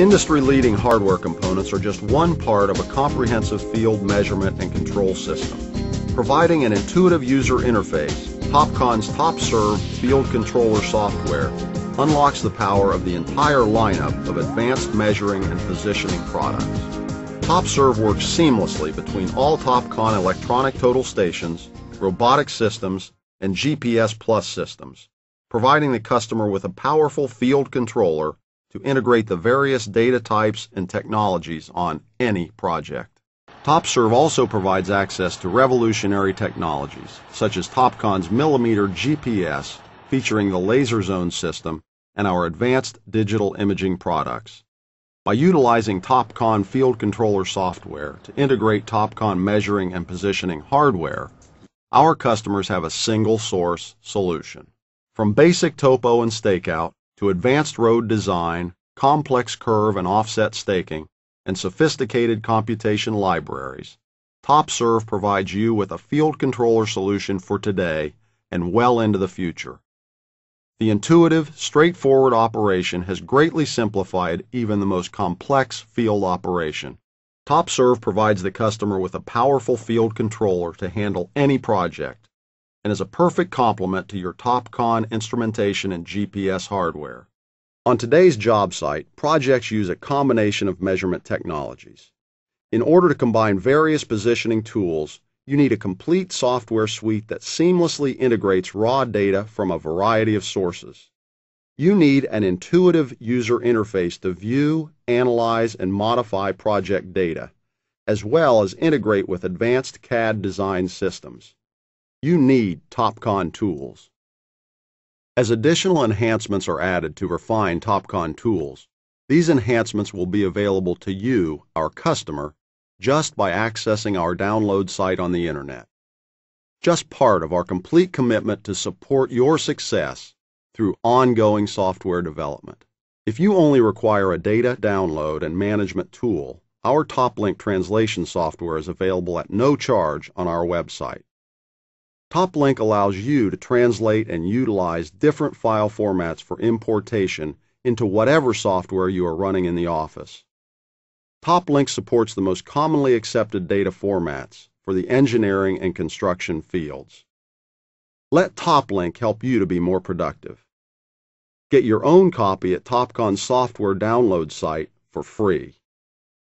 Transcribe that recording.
Industry-leading hardware components are just one part of a comprehensive field measurement and control system. Providing an intuitive user interface, Topcon's TopSURV field controller software unlocks the power of the entire lineup of advanced measuring and positioning products. TopSURV works seamlessly between all Topcon electronic total stations, robotic systems, and GPS Plus systems, providing the customer with a powerful field controller to integrate the various data types and technologies on any project. TopSURV also provides access to revolutionary technologies, such as Topcon's millimeter GPS, featuring the LazerZone system, and our advanced digital imaging products. By utilizing Topcon field controller software to integrate Topcon measuring and positioning hardware, our customers have a single source solution. From basic topo and stakeout to advanced road design, complex curve and offset staking, and sophisticated computation libraries, TopSURV provides you with a field controller solution for today and well into the future. The intuitive, straightforward operation has greatly simplified even the most complex field operation. TopSURV provides the customer with a powerful field controller to handle any project and is a perfect complement to your Topcon instrumentation and GPS hardware. On today's job site, projects use a combination of measurement technologies. In order to combine various positioning tools, you need a complete software suite that seamlessly integrates raw data from a variety of sources. You need an intuitive user interface to view, analyze, and modify project data, as well as integrate with advanced CAD design systems you need Topcon tools. As additional enhancements are added to refine Topcon tools, these enhancements will be available to you, our customer, just by accessing our download site on the Internet. Just part of our complete commitment to support your success through ongoing software development. If you only require a data download and management tool, our TopLink translation software is available at no charge on our website. TopLink allows you to translate and utilize different file formats for importation into whatever software you are running in the office. TopLink supports the most commonly accepted data formats for the engineering and construction fields. Let TopLink help you to be more productive. Get your own copy at Topcon's software download site for free.